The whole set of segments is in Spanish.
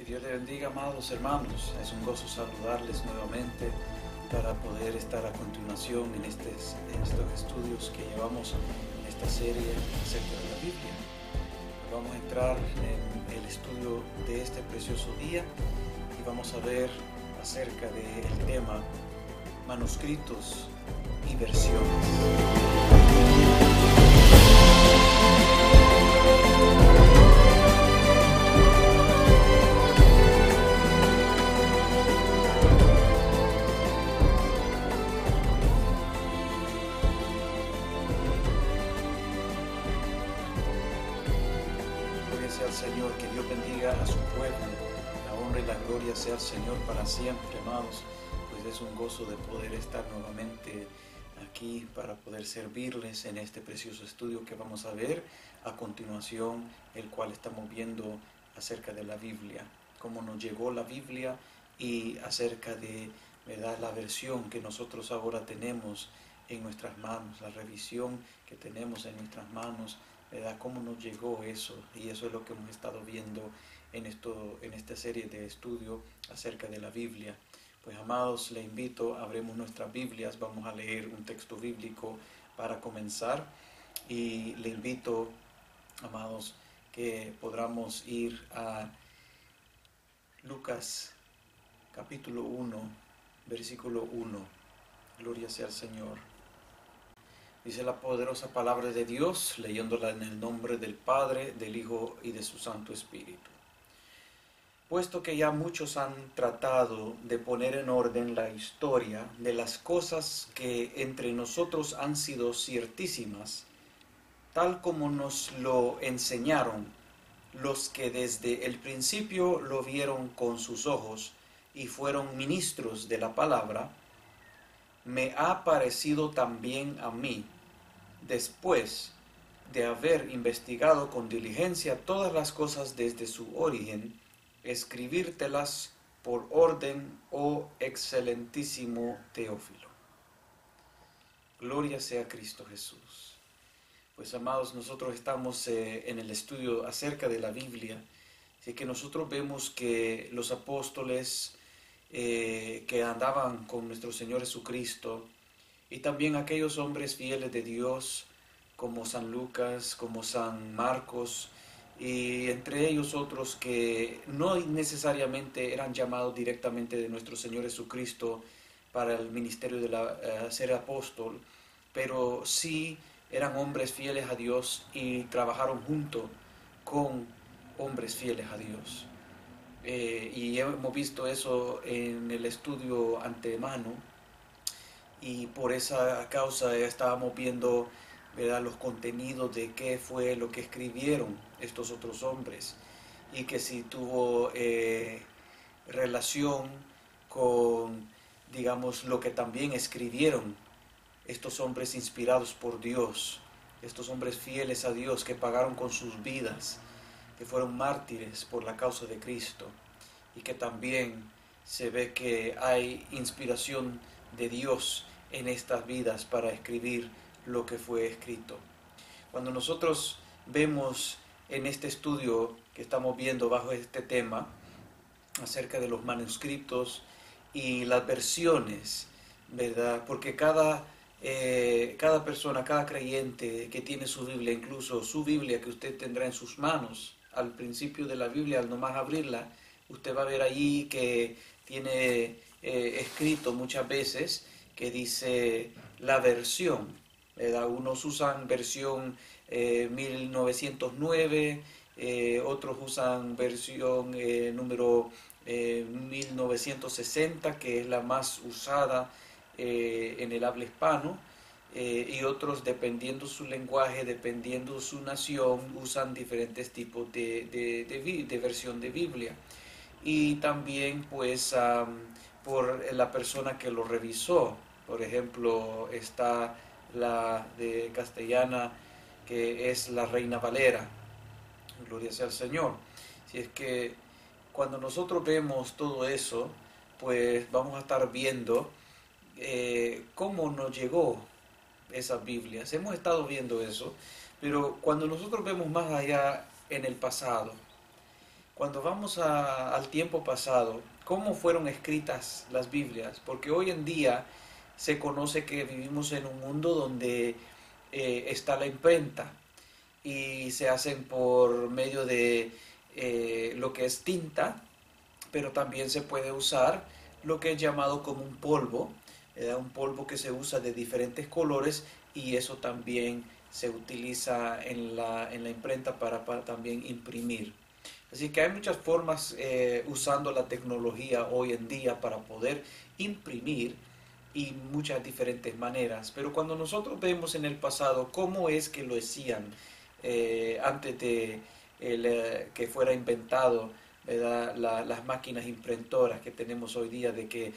Que Dios le bendiga, amados hermanos. Es un gozo saludarles nuevamente para poder estar a continuación en, estos, estudios que llevamos en esta serie acerca de la Biblia. Vamos a entrar en el estudio de este precioso día y vamos a ver acerca del tema manuscritos y versiones. Señor para siempre, amados. Pues es un gozo de poder estar nuevamente aquí para poder servirles en este precioso estudio que vamos a ver a continuación, el cual estamos viendo acerca de la Biblia, cómo nos llegó la Biblia y acerca de ¿verdad? la versión que nosotros ahora tenemos en nuestras manos, la revisión que tenemos en nuestras manos, ¿verdad? cómo nos llegó eso. Y eso es lo que hemos estado viendo en, esto, en esta serie de estudio acerca de la Biblia. Pues amados, le invito, abremos nuestras Biblias, vamos a leer un texto bíblico para comenzar y le invito, amados, que podamos ir a Lucas capítulo 1, versículo 1. Gloria sea al Señor. Dice la poderosa palabra de Dios, leyéndola en el nombre del Padre, del Hijo y de su Santo Espíritu puesto que ya muchos han tratado de poner en orden la historia de las cosas que entre nosotros han sido ciertísimas, tal como nos lo enseñaron los que desde el principio lo vieron con sus ojos y fueron ministros de la palabra, me ha parecido también a mí, después de haber investigado con diligencia todas las cosas desde su origen, escribírtelas por orden, oh excelentísimo Teófilo. Gloria sea Cristo Jesús. Pues amados, nosotros estamos eh, en el estudio acerca de la Biblia, así que nosotros vemos que los apóstoles eh, que andaban con nuestro Señor Jesucristo y también aquellos hombres fieles de Dios como San Lucas, como San Marcos, y entre ellos otros que no necesariamente eran llamados directamente de nuestro Señor Jesucristo para el ministerio de la, eh, ser apóstol, pero sí eran hombres fieles a Dios y trabajaron junto con hombres fieles a Dios. Eh, y hemos visto eso en el estudio antemano y por esa causa estábamos viendo los contenidos de qué fue lo que escribieron estos otros hombres. Y que si tuvo eh, relación con, digamos, lo que también escribieron estos hombres inspirados por Dios, estos hombres fieles a Dios que pagaron con sus vidas, que fueron mártires por la causa de Cristo. Y que también se ve que hay inspiración de Dios en estas vidas para escribir lo que fue escrito. Cuando nosotros vemos en este estudio que estamos viendo bajo este tema acerca de los manuscritos y las versiones, ¿verdad? Porque cada, eh, cada persona, cada creyente que tiene su Biblia, incluso su Biblia que usted tendrá en sus manos, al principio de la Biblia, al nomás abrirla, usted va a ver allí que tiene eh, escrito muchas veces que dice la versión, unos usan versión 1909, eh, eh, otros usan versión eh, número 1960, que es la más usada en el habla hispano. y otros, dependiendo su lenguaje, dependiendo su nación, usan diferentes tipos de, de, versión de Biblia. Y también, pues, por la persona que lo revisó. Por ejemplo, está la de castellana, que es la Reina Valera. Gloria sea al Señor. Si es que cuando nosotros vemos todo eso, pues vamos a estar viendo eh, cómo nos llegó esas Biblias. Hemos estado viendo eso, pero cuando nosotros vemos más allá en el pasado, cuando vamos al tiempo pasado, cómo fueron escritas las Biblias, porque hoy en día se conoce que vivimos en un mundo donde eh, está la imprenta y se hacen por medio de eh, lo que es tinta, pero también se puede usar lo que es llamado como un polvo, un polvo que se usa de diferentes colores y eso también se utiliza en la, en la imprenta para, también imprimir. Así que hay muchas formas eh, usando la tecnología hoy en día para poder imprimir y muchas diferentes maneras. Pero cuando nosotros vemos en el pasado cómo es que lo hacían eh, antes de eh, que fuera inventado las máquinas imprentoras que tenemos hoy día, de que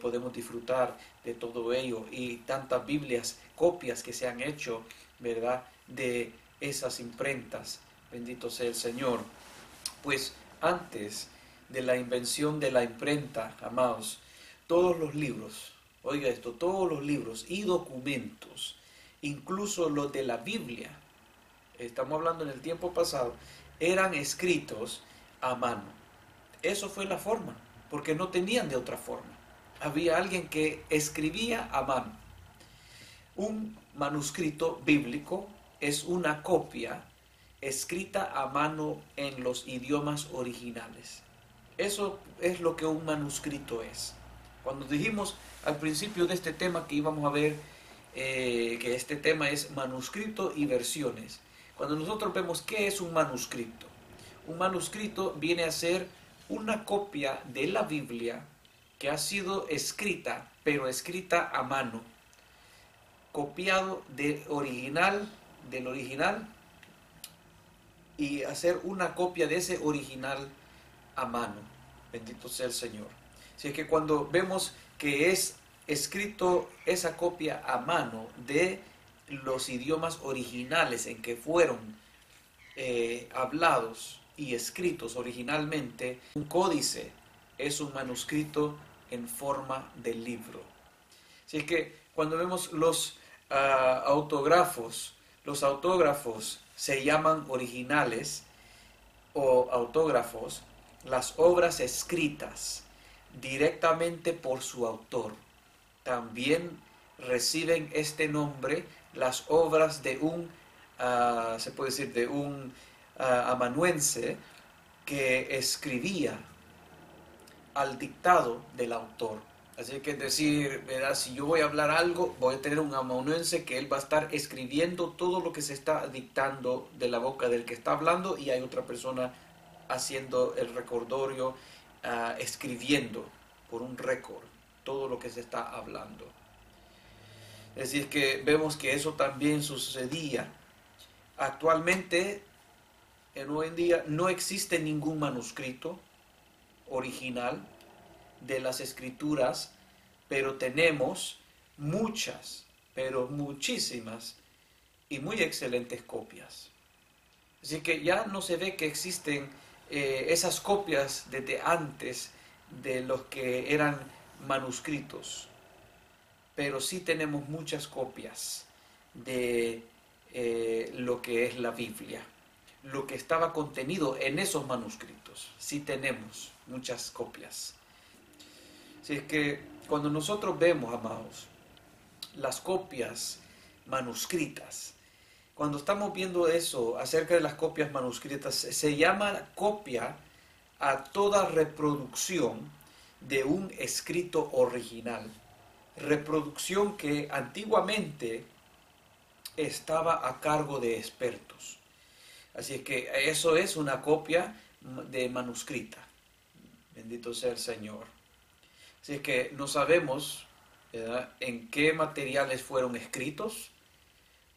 podemos disfrutar de todo ello y tantas Biblias, copias que se han hecho, ¿verdad? De esas imprentas. Bendito sea el Señor. Pues antes de la invención de la imprenta, amados, todos los libros, oiga esto, todos los libros y documentos, incluso los de la Biblia, estamos hablando en el tiempo pasado, eran escritos a mano. Eso fue la forma, porque no tenían de otra forma. Había alguien que escribía a mano. Un manuscrito bíblico es una copia escrita a mano en los idiomas originales. Eso es lo que un manuscrito es. Cuando dijimos al principio de este tema que íbamos a ver eh, que este tema es manuscrito y versiones, cuando nosotros vemos qué es un manuscrito, un manuscrito viene a ser una copia de la Biblia que ha sido escrita, pero escrita a mano, copiado de original, del original y hacer una copia de ese original a mano. Bendito sea el Señor. Así es que cuando vemos que es escrito esa copia a mano de los idiomas originales en que fueron eh, hablados y escritos originalmente, un códice es un manuscrito en forma de libro. Así es que cuando vemos los ah, autógrafos, los autógrafos se llaman originales o autógrafos las obras escritas directamente por su autor. También reciben este nombre las obras de un, ah, se puede decir, de un ah, amanuense que escribía al dictado del autor. Así que decir, ¿verdad? si yo voy a hablar algo, voy a tener un amanuense que él va a estar escribiendo todo lo que se está dictando de la boca del que está hablando y hay otra persona haciendo el recordorio, ah, escribiendo por un récord todo lo que se está hablando. Es decir, que vemos que eso también sucedía. Actualmente, en hoy en día, no existe ningún manuscrito original de las escrituras, pero tenemos muchas, pero muchísimas y muy excelentes copias. Así que ya no se ve que existen eh, esas copias desde antes de los que eran manuscritos, pero sí tenemos muchas copias de eh, lo que es la Biblia, lo que estaba contenido en esos manuscritos. Sí tenemos muchas copias. Si es que cuando nosotros vemos, amados, las copias manuscritas, cuando estamos viendo eso acerca de las copias manuscritas, se llama copia a toda reproducción de un escrito original. Reproducción que antiguamente estaba a cargo de expertos. Así es que eso es una copia de manuscrita. Bendito sea el Señor. Así que no sabemos en qué materiales fueron escritos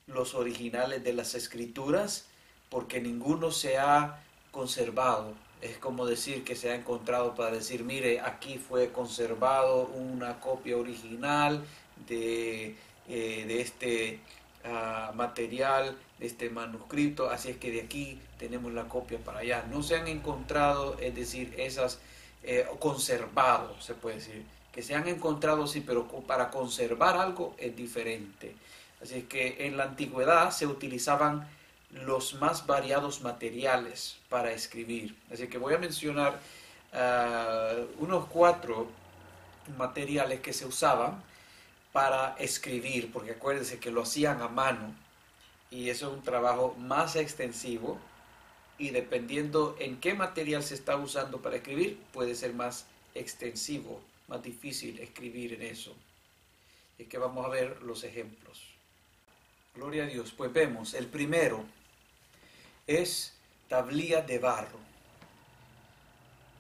los originales de las escrituras, porque ninguno se ha conservado. Es como decir que se ha encontrado para decir, mire, aquí fue conservado una copia original de, eh, de este ah, material, de este manuscrito, así es que de aquí tenemos la copia para allá. No se han encontrado, es decir, esas eh, conservado, se puede decir. Que se han encontrado, sí, pero para conservar algo es diferente. Así que en la antigüedad se utilizaban los más variados materiales para escribir. Así que voy a mencionar ah, unos cuatro materiales que se usaban para escribir, porque acuérdense que lo hacían a mano y eso es un trabajo más extensivo y dependiendo en qué material se está usando para escribir, puede ser más extensivo, más difícil escribir en eso. Y que vamos a ver los ejemplos. Gloria a Dios. Pues vemos, el primero es tablilla de barro.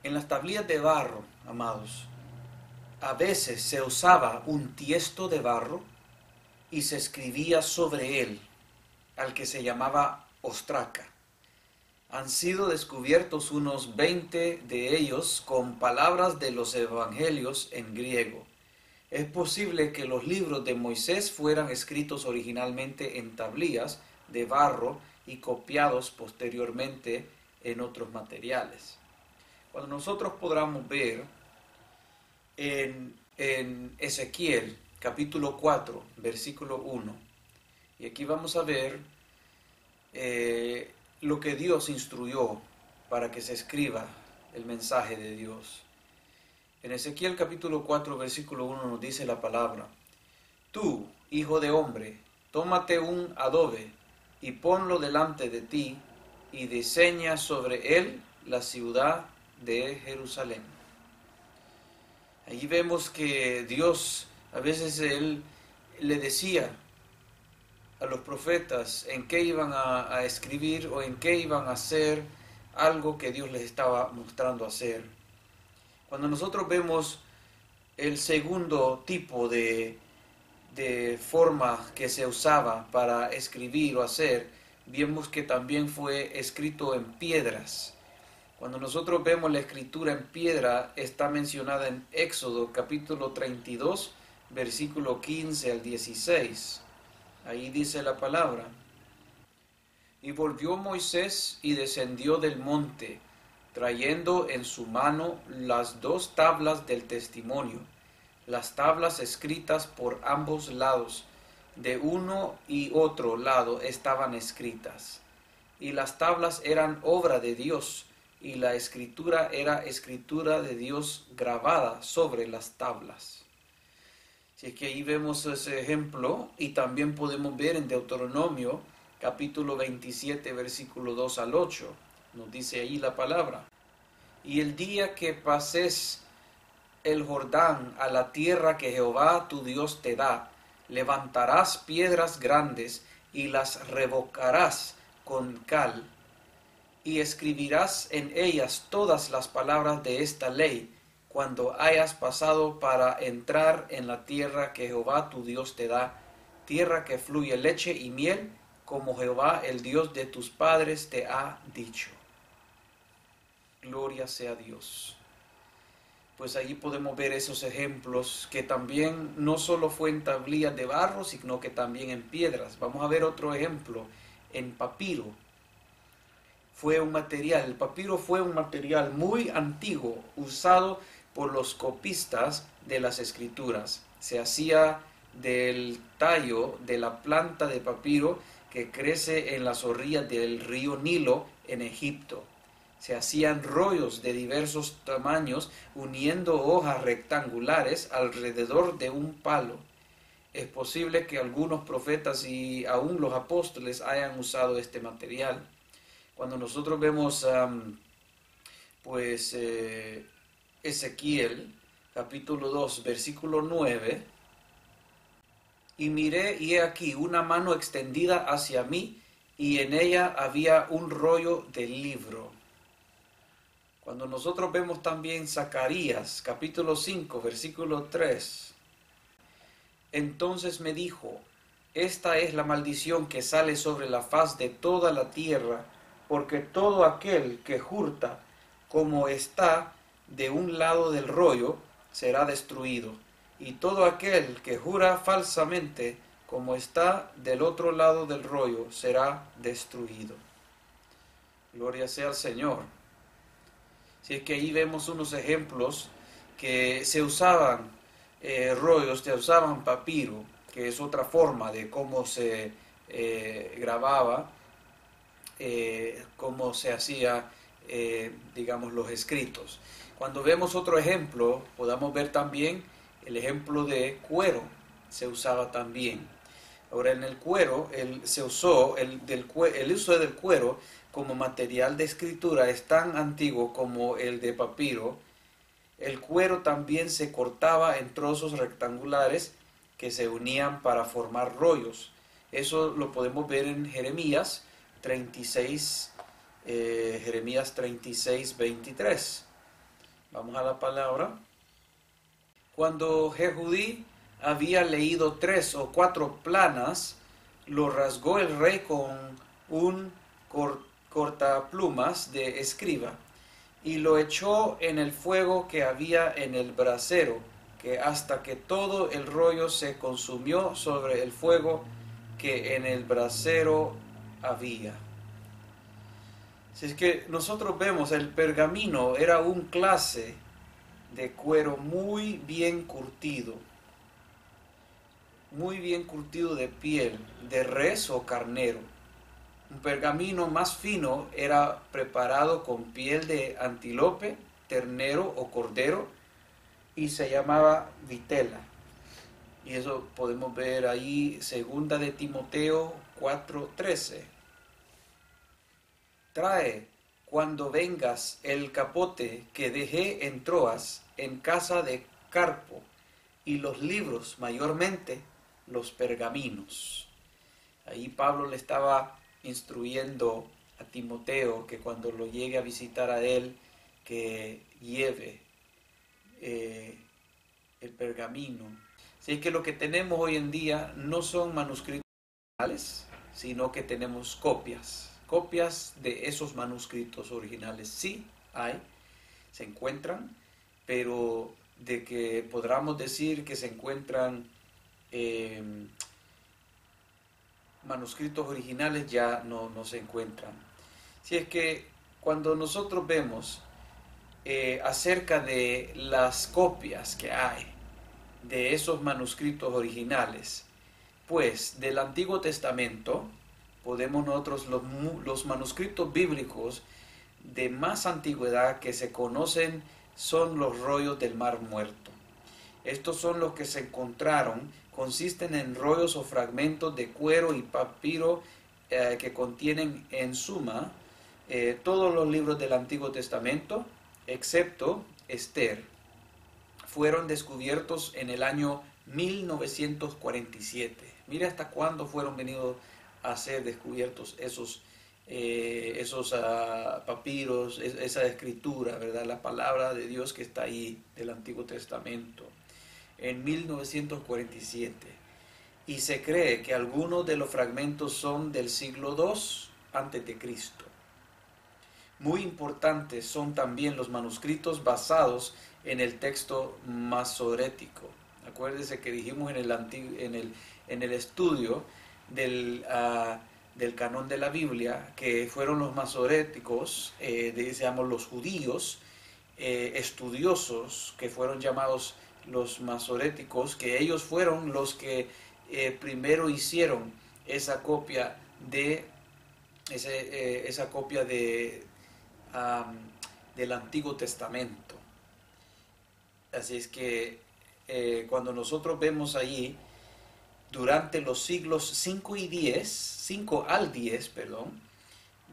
En las tablillas de barro, amados, a veces se usaba un tiesto de barro y se escribía sobre él, al que se llamaba ostraca. Han sido descubiertos unos 20 de ellos con palabras de los evangelios en griego. Es posible que los libros de Moisés fueran escritos originalmente en tablillas de barro y copiados posteriormente en otros materiales. Cuando nosotros podamos ver en, Ezequiel capítulo 4, versículo 1, y aquí vamos a ver eh, lo que Dios instruyó para que se escriba el mensaje de Dios. En Ezequiel capítulo 4, versículo 1 nos dice la palabra, Tú, hijo de hombre, tómate un adobe y ponlo delante de ti y diseña sobre él la ciudad de Jerusalén. Allí vemos que Dios a veces él le decía a los profetas en qué iban a, a, escribir o en qué iban a hacer algo que Dios les estaba mostrando hacer. Cuando nosotros vemos el segundo tipo de, de forma que se usaba para escribir o hacer, vemos que también fue escrito en piedras. Cuando nosotros vemos la escritura en piedra, está mencionada en Éxodo capítulo 32, versículo 15 al 16. Ahí dice la palabra. Y volvió Moisés y descendió del monte, trayendo en su mano las dos tablas del testimonio las tablas escritas por ambos lados, de uno y otro lado estaban escritas. Y las tablas eran obra de Dios, y la escritura era escritura de Dios grabada sobre las tablas. Así es que ahí vemos ese ejemplo y también podemos ver en Deuteronomio capítulo 27 versículo 2 al 8. Nos dice ahí la palabra. Y el día que pases el Jordán a la tierra que Jehová tu Dios te da, levantarás piedras grandes y las revocarás con cal, y escribirás en ellas todas las palabras de esta ley, cuando hayas pasado para entrar en la tierra que Jehová tu Dios te da, tierra que fluye leche y miel, como Jehová el Dios de tus padres te ha dicho. Gloria sea Dios pues allí podemos ver esos ejemplos que también no solo fue en tablillas de barro, sino que también en piedras. Vamos a ver otro ejemplo en papiro. Fue un material, el papiro fue un material muy antiguo usado por los copistas de las escrituras. Se hacía del tallo de la planta de papiro que crece en las orillas del río Nilo en Egipto se hacían rollos de diversos tamaños uniendo hojas rectangulares alrededor de un palo. Es posible que algunos profetas y aún los apóstoles hayan usado este material. Cuando nosotros vemos pues eh, Ezequiel capítulo 2 versículo 9 y miré y he aquí una mano extendida hacia mí y en ella había un rollo de libro cuando nosotros vemos también Zacarías capítulo 5 versículo 3, entonces me dijo, esta es la maldición que sale sobre la faz de toda la tierra, porque todo aquel que jurta como está de un lado del rollo será destruido, y todo aquel que jura falsamente como está del otro lado del rollo será destruido. Gloria sea al Señor. Si es que ahí vemos unos ejemplos que se usaban eh, rollos, se usaban papiro, que es otra forma de cómo se eh, grababa eh, cómo se hacía, digamos, los escritos. Cuando vemos otro ejemplo, podamos ver también el ejemplo de cuero, se usaba también. Ahora en el cuero el, se usó, el, del, el uso del cuero como material de escritura es tan antiguo como el de papiro. El cuero también se cortaba en trozos rectangulares que se unían para formar rollos. Eso lo podemos ver en Jeremías 36, eh, Jeremías 36, 23. Vamos a la palabra. Cuando Jehudí había leído tres o cuatro planas, lo rasgó el rey con un cortaplumas de escriba y lo echó en el fuego que había en el brasero, que hasta que todo el rollo se consumió sobre el fuego que en el brasero había. Si es que nosotros vemos el pergamino era un clase de cuero muy bien curtido muy bien curtido de piel de res o carnero. Un pergamino más fino era preparado con piel de antílope, ternero o cordero y se llamaba vitela. Y eso podemos ver ahí, segunda de Timoteo 4:13. Trae cuando vengas el capote que dejé en Troas, en casa de Carpo, y los libros mayormente los pergaminos. Ahí Pablo le estaba instruyendo a Timoteo que cuando lo llegue a visitar a él, que lleve eh, el pergamino. Así que lo que tenemos hoy en día no son manuscritos originales, sino que tenemos copias. Copias de esos manuscritos originales sí hay, se encuentran, pero de que podamos decir que se encuentran Em, manuscritos originales ya no, se encuentran. Si es que cuando nosotros vemos eh, acerca de las copias que hay de esos manuscritos originales, pues del Antiguo Testamento, podemos nosotros los, los manuscritos bíblicos de más antigüedad que se conocen son los rollos del Mar Muerto. Estos son los que se encontraron consisten en rollos o fragmentos de cuero y papiro eh, que contienen en suma eh, todos los libros del Antiguo Testamento, excepto Esther, fueron descubiertos en el año 1947. Mira hasta cuándo fueron venidos a ser descubiertos esos, eh, esos ah, papiros, esa escritura, ¿verdad? La palabra de Dios que está ahí del Antiguo Testamento en 1947 y se cree que algunos de los fragmentos son del siglo II Cristo. Muy importantes son también los manuscritos basados en el texto masorético. Acuérdese que dijimos en el, en el, en el estudio del, ah, del, canon de la Biblia que fueron los masoréticos, eh, los judíos, eh, estudiosos que fueron llamados los masoréticos, que ellos fueron los que eh, primero hicieron esa copia de eh, esa copia de del Antiguo Testamento. Así es que eh, cuando nosotros vemos allí durante los siglos 5 y 10, 5 al 10, perdón,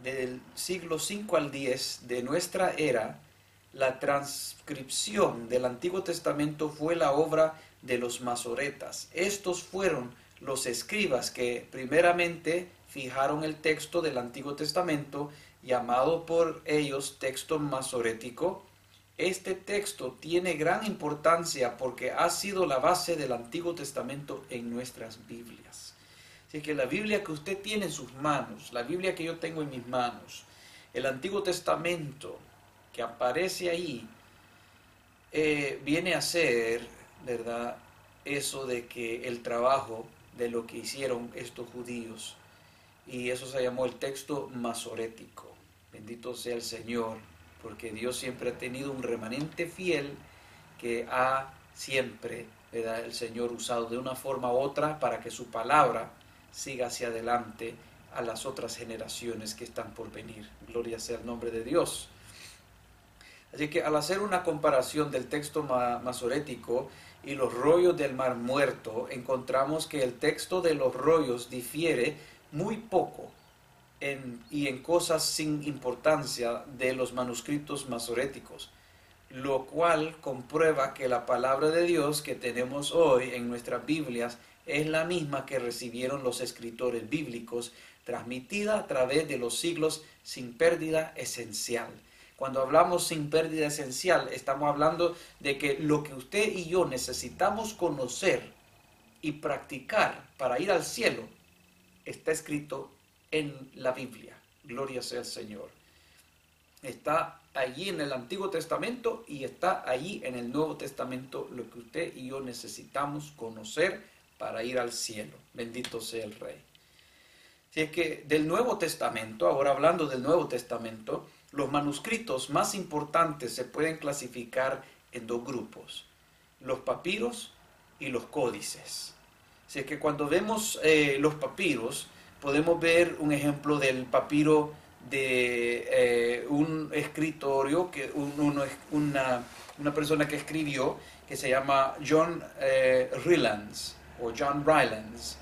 del siglo 5 al 10 de nuestra era, la transcripción del Antiguo Testamento fue la obra de los masoretas. Estos fueron los escribas que primeramente fijaron el texto del Antiguo Testamento, llamado por ellos texto masorético. Este texto tiene gran importancia porque ha sido la base del Antiguo Testamento en nuestras Biblias. Así que la Biblia que usted tiene en sus manos, la Biblia que yo tengo en mis manos, el Antiguo Testamento, que aparece ahí eh, viene a ser, ¿verdad? Eso de que el trabajo de lo que hicieron estos judíos, y eso se llamó el texto masorético. Bendito sea el Señor, porque Dios siempre ha tenido un remanente fiel que ha siempre, ¿verdad? El Señor usado de una forma u otra para que su palabra siga hacia adelante a las otras generaciones que están por venir. Gloria sea el nombre de Dios. Así que al hacer una comparación del texto masorético y los rollos del Mar Muerto, encontramos que el texto de los rollos difiere muy poco y en cosas sin importancia de los manuscritos masoréticos, lo cual comprueba que la palabra de Dios que tenemos hoy en nuestras Biblias es la misma que recibieron los escritores bíblicos, transmitida a través de los siglos sin pérdida esencial. Cuando hablamos sin pérdida esencial, estamos hablando de que lo que usted y yo necesitamos conocer y practicar para ir al cielo está escrito en la Biblia. Gloria sea el Señor. Está allí en el Antiguo Testamento y está allí en el Nuevo Testamento lo que usted y yo necesitamos conocer para ir al cielo. Bendito sea el Rey. Si es que del Nuevo Testamento, ahora hablando del Nuevo Testamento, los manuscritos más importantes se pueden clasificar en dos grupos, los papiros y los códices. Si es que cuando vemos eh, los papiros, podemos ver un ejemplo del papiro de eh, un escritorio, que una, una, persona que escribió, que se llama John eh, Rylands o John Rylands.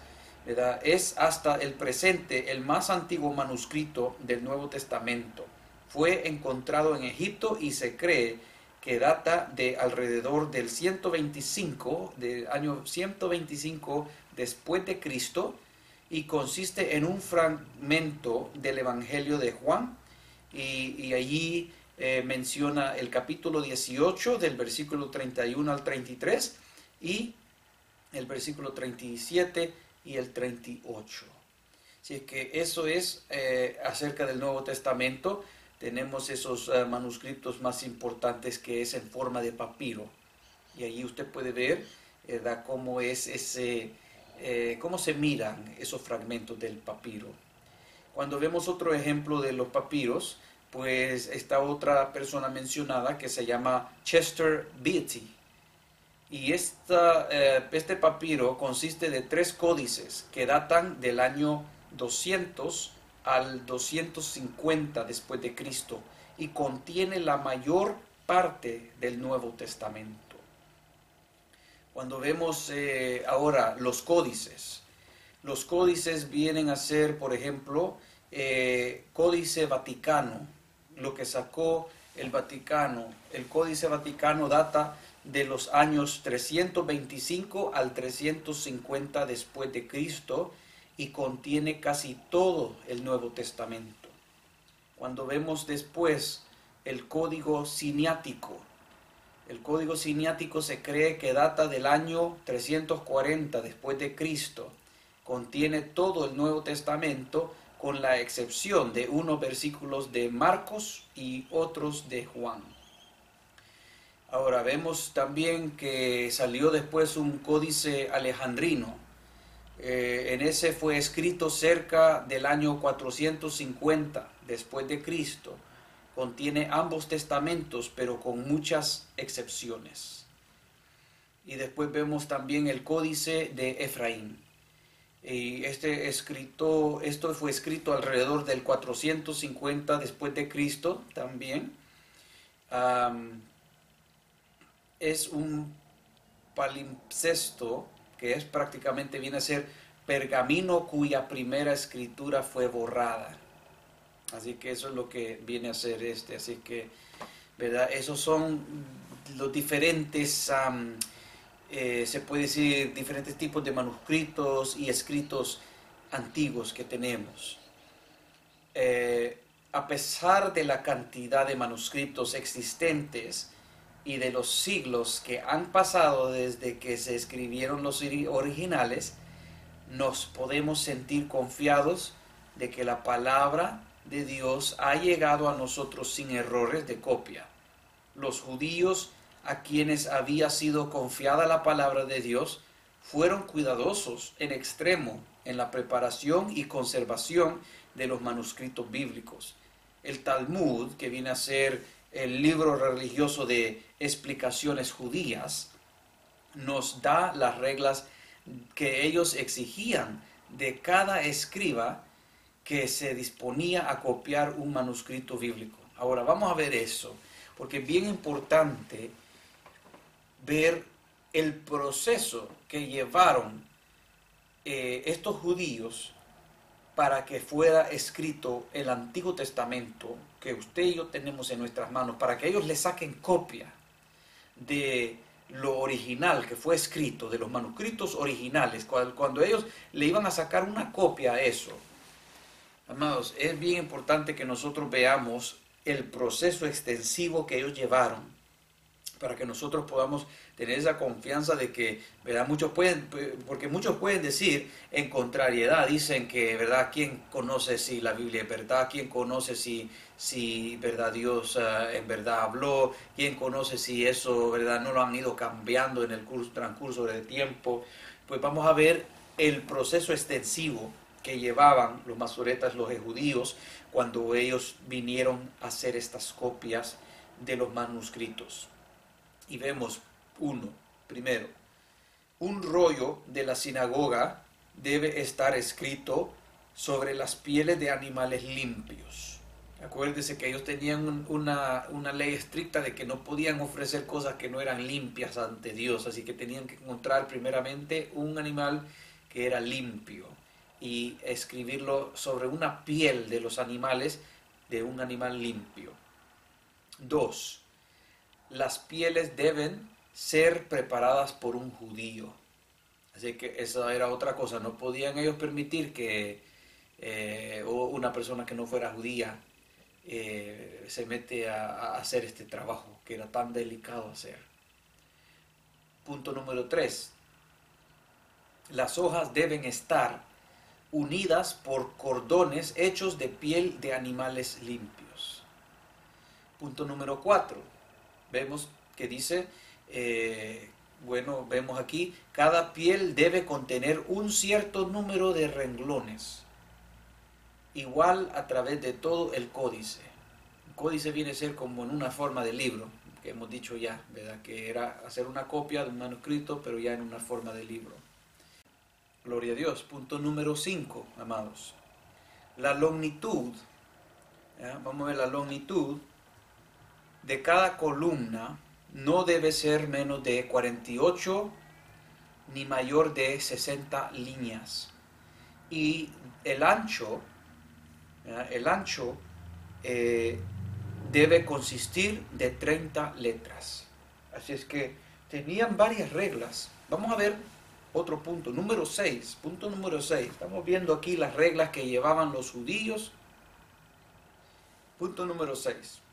Es hasta el presente el más antiguo manuscrito del Nuevo Testamento. Fue encontrado en Egipto y se cree que data de alrededor del 125, del año 125 después de Cristo, y consiste en un fragmento del Evangelio de Juan, y, allí eh, menciona el capítulo 18 del versículo 31 al 33 y el versículo 37 y el 38. Así que eso es eh, acerca del Nuevo Testamento. Tenemos esos eh, manuscritos más importantes que es en forma de papiro. Y allí usted puede ver cómo es ese, eh, cómo se miran esos fragmentos del papiro. Cuando vemos otro ejemplo de los papiros, pues está otra persona mencionada que se llama Chester Beatty. Y esta, eh, este papiro consiste de tres códices que datan del año 200 al 250 después de Cristo y contiene la mayor parte del Nuevo Testamento. Cuando vemos eh, ahora los códices, los códices vienen a ser, por ejemplo, eh, Códice Vaticano, lo que sacó el Vaticano. El Códice Vaticano data de los años 325 al 350 después de Cristo y contiene casi todo el Nuevo Testamento. Cuando vemos después el Código Siniático, el código siniático se cree que data del año 340 después de Cristo. Contiene todo el Nuevo Testamento con la excepción de unos versículos de Marcos y otros de Juan. Ahora vemos también que salió después un códice alejandrino. Eh, en ese fue escrito cerca del año 450 después de Cristo contiene ambos testamentos, pero con muchas excepciones. Y después vemos también el códice de Efraín. Y este escrito, esto fue escrito alrededor del 450 después de Cristo también. es un palimpsesto que es prácticamente viene a ser pergamino cuya primera escritura fue borrada. Así que eso es lo que viene a ser este. Así que, ¿verdad? Esos son los diferentes, eh, se puede decir, diferentes tipos de manuscritos y escritos antiguos que tenemos. Eh, a pesar de la cantidad de manuscritos existentes y de los siglos que han pasado desde que se escribieron los originales, nos podemos sentir confiados de que la palabra de Dios ha llegado a nosotros sin errores de copia. Los judíos a quienes había sido confiada la palabra de Dios fueron cuidadosos en extremo en la preparación y conservación de los manuscritos bíblicos. El Talmud, que viene a ser el libro religioso de explicaciones judías, nos da las reglas que ellos exigían de cada escriba que se disponía a copiar un manuscrito bíblico. Ahora vamos a ver eso, porque es bien importante ver el proceso que llevaron eh, estos judíos para que fuera escrito el Antiguo Testamento que usted y yo tenemos en nuestras manos, para que ellos le saquen copia de lo original que fue escrito, de los manuscritos originales, cuando ellos le iban a sacar una copia a eso. Amados, es bien importante que nosotros veamos el proceso extensivo que ellos llevaron para que nosotros podamos tener esa confianza de que, ¿verdad? Muchos pueden, porque muchos pueden decir en contrariedad, dicen que, ¿verdad? ¿Quién conoce si la Biblia es verdad? ¿Quién conoce si, si ¿verdad? Dios ah, en verdad habló? ¿Quién conoce si eso, ¿verdad? No lo han ido cambiando en el curso, transcurso del tiempo. Pues vamos a ver el proceso extensivo que llevaban los masoretas, los judíos, cuando ellos vinieron a hacer estas copias de los manuscritos. Y vemos uno, primero, un rollo de la sinagoga debe estar escrito sobre las pieles de animales limpios. Acuérdese que ellos tenían una, una, ley estricta de que no podían ofrecer cosas que no eran limpias ante Dios, así que tenían que encontrar primeramente un animal que era limpio y escribirlo sobre una piel de los animales de un animal limpio. Dos, las pieles deben ser preparadas por un judío. Así que esa era otra cosa, no podían ellos permitir que eh, una persona que no fuera judía eh, se mete a, hacer este trabajo que era tan delicado hacer. Punto número tres, las hojas deben estar unidas por cordones hechos de piel de animales limpios. Punto número cuatro, vemos que dice, eh, bueno, vemos aquí, cada piel debe contener un cierto número de renglones, igual a través de todo el códice. El códice viene a ser como en una forma de libro, que hemos dicho ya, ¿verdad? Que era hacer una copia de un manuscrito, pero ya en una forma de libro. Gloria a Dios. Punto número 5, amados. La longitud, vamos a ver la longitud de cada columna no debe ser menos de 48 ni mayor de 60 líneas. Y el ancho, el ancho eh, debe consistir de 30 letras. Así es que tenían varias reglas. Vamos a ver otro punto, número 6, punto número 6. Estamos viendo aquí las reglas que llevaban los judíos. Punto número 6.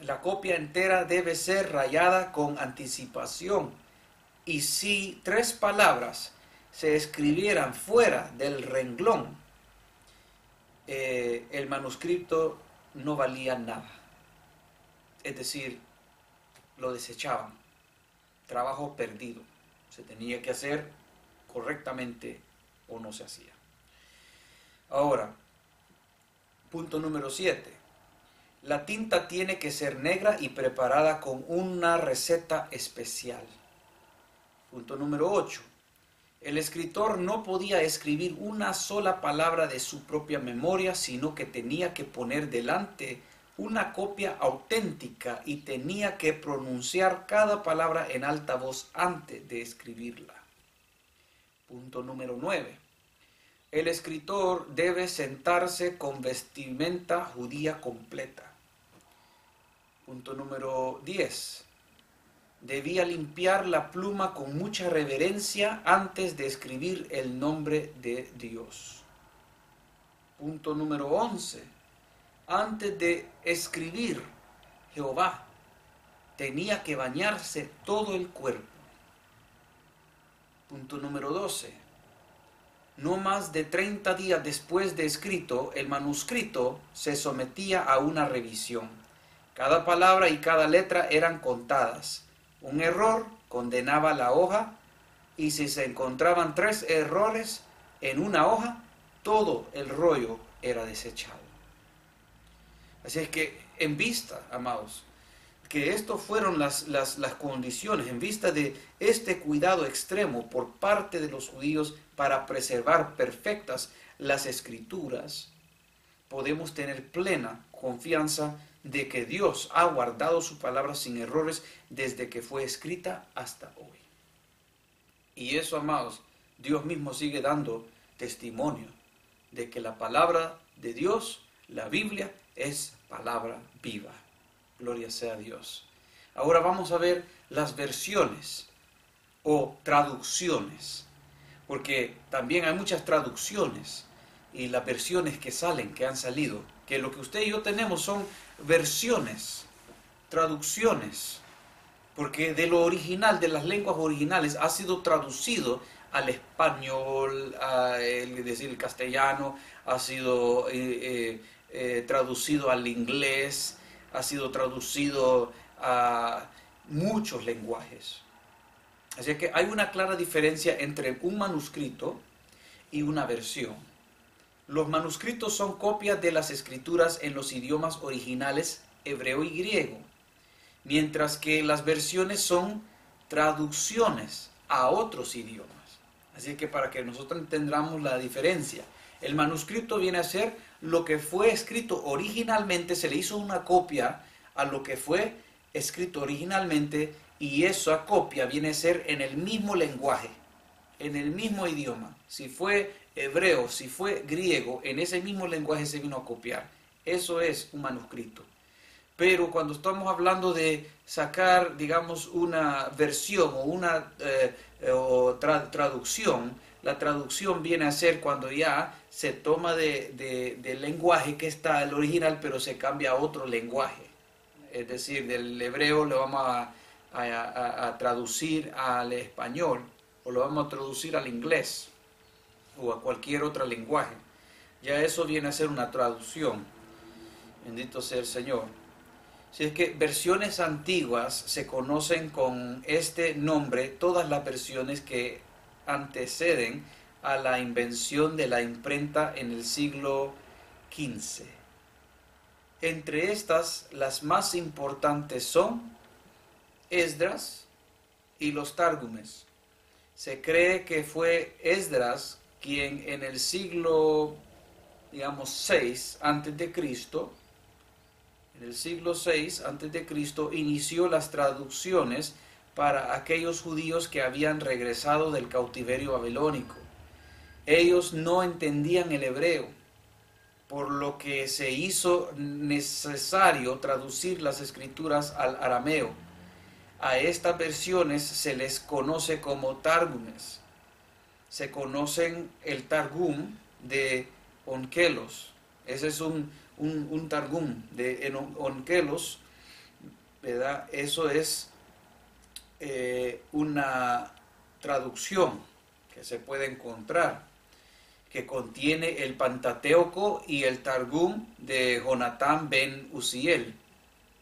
La copia entera debe ser rayada con anticipación. Y si tres palabras se escribieran fuera del renglón, eh, el manuscrito no valía nada. Es decir, lo desechaban. Trabajo perdido. Se tenía que hacer correctamente o no se hacía. Ahora, punto número 7. La tinta tiene que ser negra y preparada con una receta especial. Punto número 8. El escritor no podía escribir una sola palabra de su propia memoria, sino que tenía que poner delante una copia auténtica y tenía que pronunciar cada palabra en alta voz antes de escribirla. Punto número 9. El escritor debe sentarse con vestimenta judía completa. Punto número 10. Debía limpiar la pluma con mucha reverencia antes de escribir el nombre de Dios. Punto número 11. Antes de escribir Jehová, tenía que bañarse todo el cuerpo Punto número 12. No más de 30 días después de escrito, el manuscrito se sometía a una revisión. Cada palabra y cada letra eran contadas. Un error condenaba la hoja y si se encontraban tres errores en una hoja, todo el rollo era desechado. Así es que en vista, amados, que estas fueron las, las, condiciones en vista de este cuidado extremo por parte de los judíos para preservar perfectas las escrituras. podemos tener plena confianza de que Dios ha guardado su palabra sin errores desde que fue escrita hasta hoy. Y eso, amados, Dios mismo sigue dando testimonio de que la palabra de Dios, la Biblia, es palabra viva. Gloria sea a Dios. Ahora vamos a ver las versiones o traducciones, porque también hay muchas traducciones y las versiones que salen, que han salido, que lo que usted y yo tenemos son versiones, traducciones, porque de lo original, de las lenguas originales, ha sido traducido al español, a, decir, el castellano, ha sido eh, eh, eh, traducido al inglés, ha sido traducido a muchos lenguajes. Así que hay una clara diferencia entre un manuscrito y una versión. Los manuscritos son copias de las escrituras en los idiomas originales hebreo y griego, mientras que las versiones son traducciones a otros idiomas. Así que para que nosotros entendamos la diferencia, el manuscrito viene a ser lo que fue escrito originalmente, se le hizo una copia a lo que fue escrito originalmente y esa copia viene a ser en el mismo lenguaje, en el mismo idioma. Si fue hebreo, si fue griego, en ese mismo lenguaje se vino a copiar. Eso es un manuscrito. Pero cuando estamos hablando de sacar, digamos, una versión o una eh, traducción, la traducción viene a ser cuando ya se toma de, del lenguaje que está el original, pero se cambia a otro lenguaje. Es decir, del hebreo lo vamos a, a, traducir al español o lo vamos a traducir al inglés o a cualquier otro lenguaje. Ya eso viene a ser una traducción. Bendito sea el Señor. Si es que versiones antiguas se conocen con este nombre, todas las versiones que anteceden a la invención de la imprenta en el siglo XV. Entre estas, las más importantes son Esdras y los Targumes. Se cree que fue Esdras quien en el siglo, digamos, 6 antes de Cristo, en el siglo 6 antes de Cristo inició las traducciones para aquellos judíos que habían regresado del cautiverio babilónico. Ellos no entendían el hebreo, por lo que se hizo necesario traducir las escrituras al arameo. A estas versiones se les conoce como targumes. Se conocen el targum de Onkelos. Ese es un, un, targum de Onkelos. ¿verdad? Eso es eh, una traducción que se puede encontrar que contiene el Pantateuco y el Targum de Jonatán ben Uziel,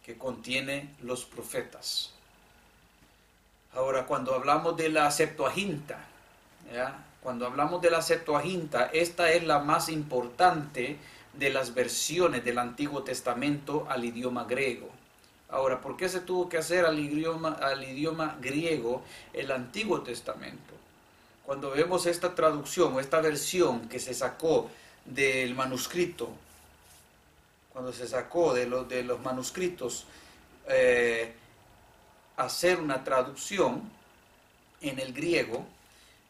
que contiene los profetas. Ahora, cuando hablamos de la Septuaginta, cuando hablamos de la Septuaginta, esta es la más importante de las versiones del Antiguo Testamento al idioma griego. Ahora, ¿por qué se tuvo que hacer al idioma, al idioma griego el Antiguo Testamento? Cuando vemos esta traducción o esta versión que se sacó del manuscrito, cuando se sacó de, de los manuscritos, eh, hacer una traducción en el griego,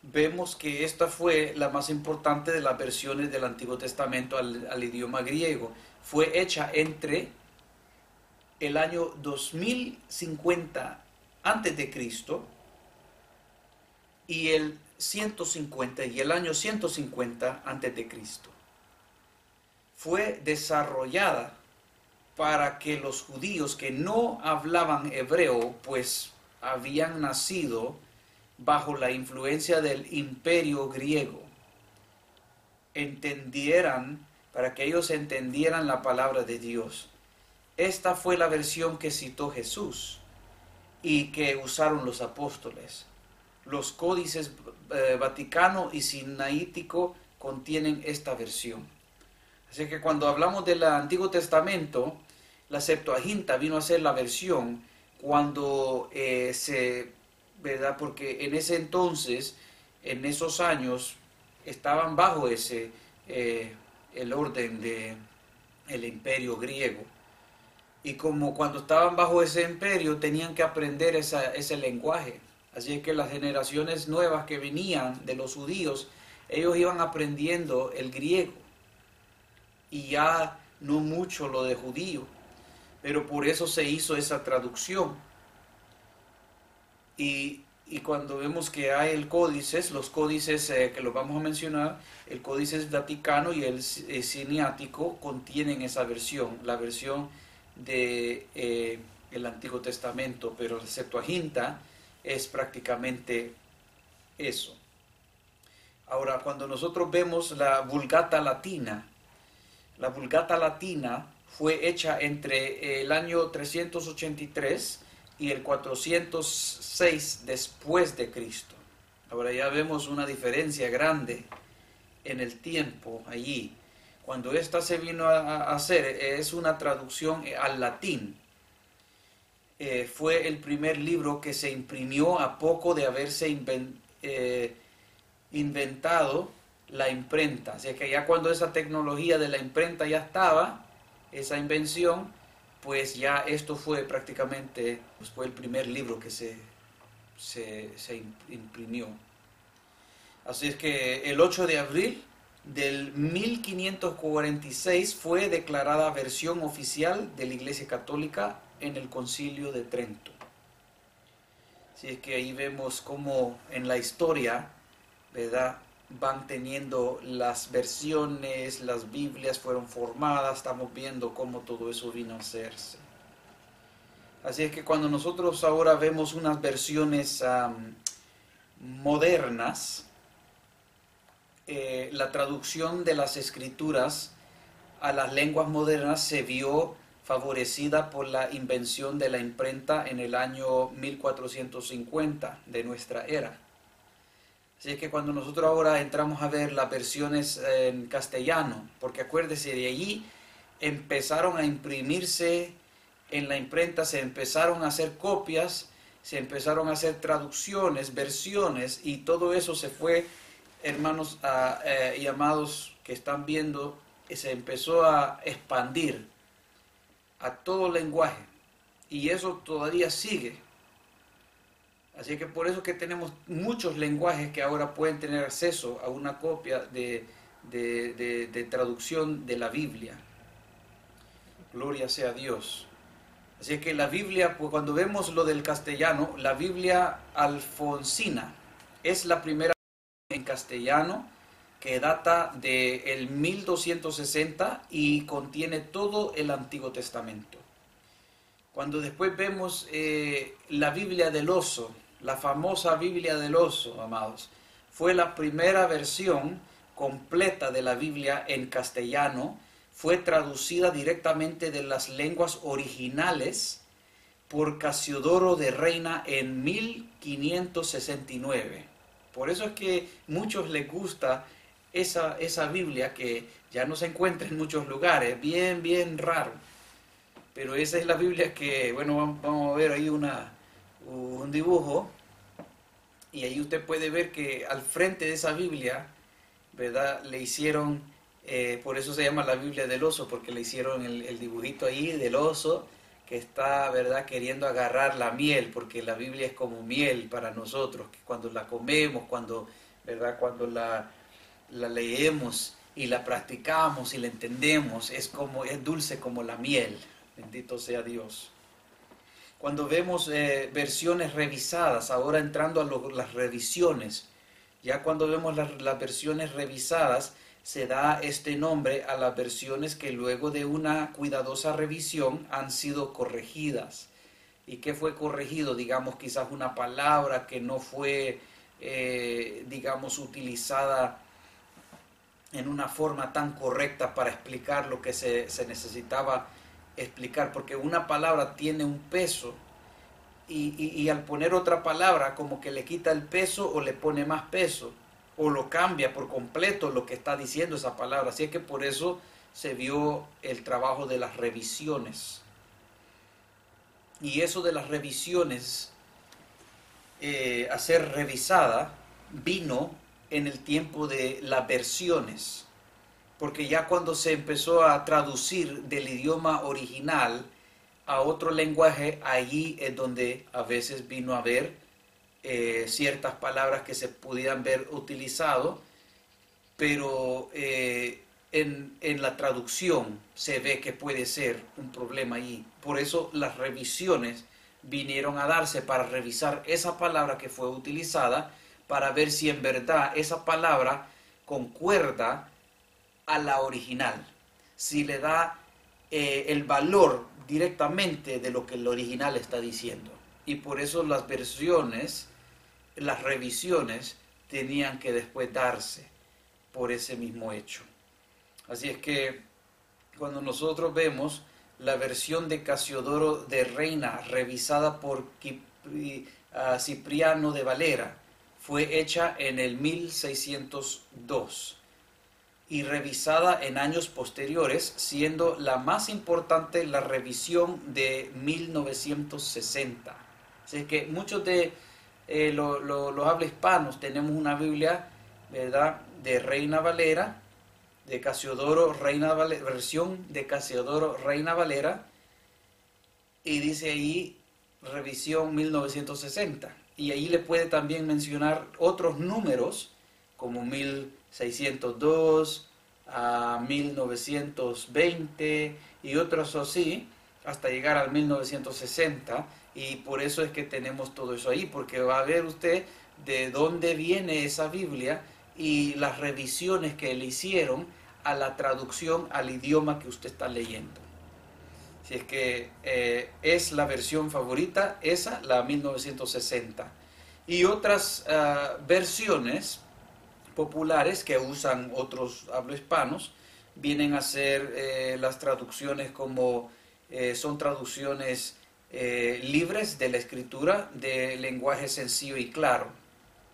vemos que esta fue la más importante de las versiones del Antiguo Testamento al, idioma griego. Fue hecha entre el año 2050 antes de Cristo y el 150 y el año 150 antes de Cristo. Fue desarrollada para que los judíos que no hablaban hebreo, pues habían nacido bajo la influencia del imperio griego, entendieran, para que ellos entendieran la palabra de Dios esta fue la versión que citó Jesús y que usaron los apóstoles. Los códices eh, Vaticano y Sinaítico contienen esta versión. Así que cuando hablamos del Antiguo Testamento, la Septuaginta vino a ser la versión cuando eh, se, ¿verdad? Porque en ese entonces, en esos años, estaban bajo ese, eh, el orden de, el imperio griego. Y como cuando estaban bajo ese imperio tenían que aprender ese lenguaje. Así que las generaciones nuevas que venían de los judíos, ellos iban aprendiendo el griego. Y ya no mucho lo de judío. Pero por eso se hizo esa traducción. Y, cuando vemos que hay el códices, los códices eh, que los vamos a mencionar, el códice vaticano y el siniático contienen esa versión, la versión de eh, Antiguo Testamento, pero el Septuaginta es prácticamente eso. Ahora, cuando nosotros vemos la Vulgata Latina, la Vulgata Latina fue hecha entre el año 383 y el 406 después de Cristo. Ahora ya vemos una diferencia grande en el tiempo allí. Cuando esta se vino a hacer, es una traducción al latín. Eh, fue el primer libro que se imprimió a poco de haberse eh, inventado la imprenta. Así que ya cuando esa tecnología de la imprenta ya estaba, esa invención, pues ya esto fue prácticamente, pues fue el primer libro que se, se, se imprimió. Así es que el 8 de abril del 1546 fue declarada versión oficial de la Iglesia Católica en el Concilio de Trento. Así es que ahí vemos cómo en la historia, ¿verdad? Van teniendo las versiones, las Biblias fueron formadas, estamos viendo cómo todo eso vino a hacerse. Así es que cuando nosotros ahora vemos unas versiones modernas, eh, la traducción de las escrituras a las lenguas modernas se vio favorecida por la invención de la imprenta en el año 1450 de nuestra era. Así que cuando nosotros ahora entramos a ver las versiones en castellano, porque acuérdese, de allí empezaron a imprimirse en la imprenta, se empezaron a hacer copias, se empezaron a hacer traducciones, versiones, y todo eso se fue hermanos eh, y amados que están viendo, se empezó a expandir a todo lenguaje y eso todavía sigue. Así que por eso que tenemos muchos lenguajes que ahora pueden tener acceso a una copia de, de traducción de la Biblia. Gloria sea a Dios. Así que la Biblia, pues cuando vemos lo del castellano, la Biblia alfonsina es la primera en castellano que data del el 1260 y contiene todo el Antiguo Testamento. Cuando después vemos eh, la Biblia del oso, la famosa Biblia del oso, amados, fue la primera versión completa de la Biblia en castellano, fue traducida directamente de las lenguas originales por Casiodoro de Reina en 1569. Por eso es que muchos les gusta esa, esa Biblia que ya no se encuentra en muchos lugares, bien, bien raro. Pero esa es la Biblia que, bueno, vamos a ver ahí una, un dibujo y ahí usted puede ver que al frente de esa Biblia, ¿verdad? Le hicieron, eh, por eso se llama la Biblia del oso, porque le hicieron el, dibujito ahí del oso que está, ¿verdad?, queriendo agarrar la miel, porque la Biblia es como miel para nosotros, que cuando la comemos, cuando, ¿verdad?, cuando la, la leemos y la practicamos y la entendemos, es como, es dulce como la miel. Bendito sea Dios. Cuando vemos eh, versiones revisadas, ahora entrando a las revisiones, ya cuando vemos las versiones revisadas, se da este nombre a las versiones que luego de una cuidadosa revisión han sido corregidas. ¿Y qué fue corregido? Digamos, quizás una palabra que no fue, eh, digamos, utilizada en una forma tan correcta para explicar lo que se, se necesitaba explicar, porque una palabra tiene un peso y, al poner otra palabra como que le quita el peso o le pone más peso o lo cambia por completo lo que está diciendo esa palabra. Así es que por eso se vio el trabajo de las revisiones. Y eso de las revisiones, eh, a ser revisada, vino en el tiempo de las versiones. Porque ya cuando se empezó a traducir del idioma original a otro lenguaje, allí es donde a veces vino a haber eh, ciertas palabras que se pudieran ver utilizado, pero eh, en, en, la traducción se ve que puede ser un problema allí. Por eso las revisiones vinieron a darse para revisar esa palabra que fue utilizada, para ver si en verdad esa palabra concuerda a la original, si le da eh, el valor directamente de lo que el original está diciendo. Y por eso las versiones, las revisiones, tenían que después darse por ese mismo hecho. Así es que cuando nosotros vemos la versión de Casiodoro de Reina revisada por ah, Cipriano de Valera, fue hecha en el 1602 y revisada en años posteriores, siendo la más importante la revisión de 1960. Así que muchos de eh, los habla hispanos tenemos una Biblia, ¿verdad?, de Reina Valera, de Casiodoro Reina Valera, versión de Casiodoro Reina Valera, y dice ahí revisión 1960. Y ahí le puede también mencionar otros números, como 1000 602 a 1920 y otros así, hasta llegar al 1960. Y por eso es que tenemos todo eso ahí, porque va a ver usted de dónde viene esa Biblia y las revisiones que le hicieron a la traducción al idioma que usted está leyendo. Si es que eh, es la versión favorita, esa, la 1960. Y otras ah, versiones populares que usan otros hispanos vienen a ser eh, las traducciones como eh, son traducciones eh, libres de la escritura de lenguaje sencillo y claro.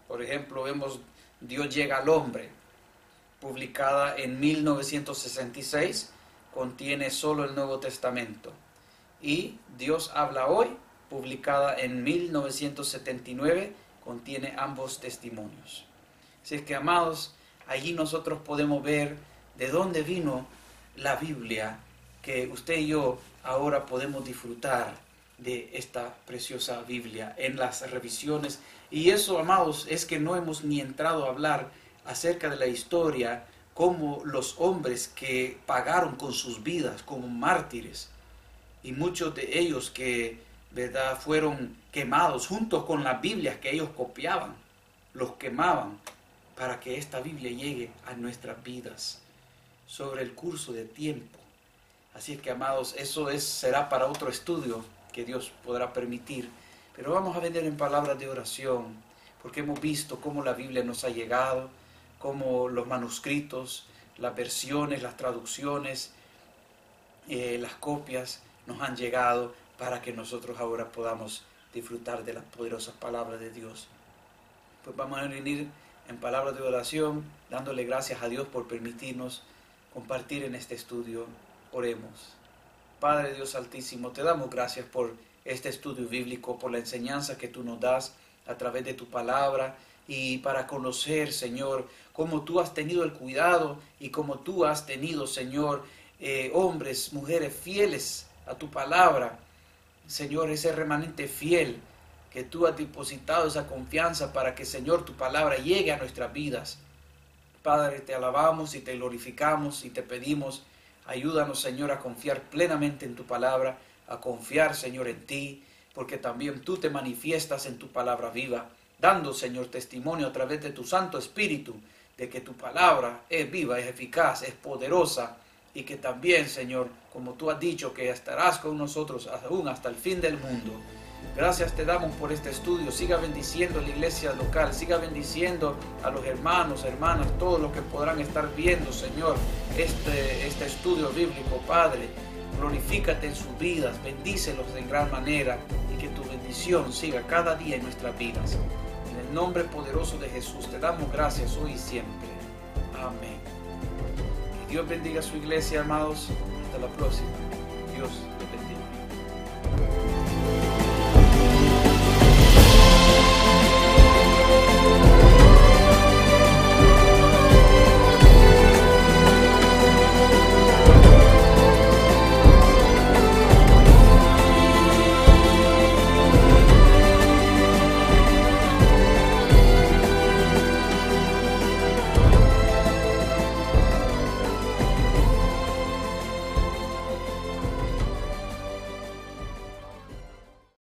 Por ejemplo, vemos Dios llega al hombre, publicada en 1966, contiene solo el Nuevo Testamento. Y Dios habla hoy, publicada en 1979, contiene ambos testimonios. Si es que, amados, allí nosotros podemos ver de dónde vino la Biblia, que usted y yo ahora podemos disfrutar de esta preciosa Biblia en las revisiones. Y eso, amados, es que no hemos ni entrado a hablar acerca de la historia como los hombres que pagaron con sus vidas como mártires y muchos de ellos que verdad fueron quemados junto con las Biblias que ellos copiaban los quemaban para que esta Biblia llegue a nuestras vidas sobre el curso de tiempo. Así que, amados, eso es, será para otro estudio que Dios podrá permitir. Pero vamos a vender en palabras de oración, porque hemos visto cómo la Biblia nos ha llegado, cómo los manuscritos, las versiones, las traducciones, eh, las copias nos han llegado para que nosotros ahora podamos disfrutar de las poderosas palabras de Dios. Pues vamos a venir en palabras de oración, dándole gracias a Dios por permitirnos compartir en este estudio. Oremos. Padre Dios Altísimo, te damos gracias por este estudio bíblico, por la enseñanza que tú nos das a través de tu palabra y para conocer, Señor, cómo tú has tenido el cuidado y cómo tú has tenido, Señor, eh, hombres, mujeres fieles a tu palabra. Señor, ese remanente fiel que tú has depositado esa confianza para que, Señor, tu palabra llegue a nuestras vidas. Padre, te alabamos y te glorificamos y te pedimos, ayúdanos, Señor, a confiar plenamente en tu palabra, a confiar, Señor, en ti, porque también tú te manifiestas en tu palabra viva, dando, Señor, testimonio a través de tu Santo Espíritu de que tu palabra es viva, es eficaz, es poderosa y que también, Señor, como tú has dicho, que estarás con nosotros aún hasta el fin del mundo. Gracias te damos por este estudio. Siga bendiciendo a la iglesia local. Siga bendiciendo a los hermanos, hermanas, todos los que podrán estar viendo, Señor, este, este estudio bíblico, Padre. Glorifícate en sus vidas. Bendícelos de gran manera y que tu bendición siga cada día en nuestras vidas. En el nombre poderoso de Jesús te damos gracias hoy y siempre. Amén. Que Dios bendiga a su iglesia, amados. Hasta la próxima. Dios te bendiga.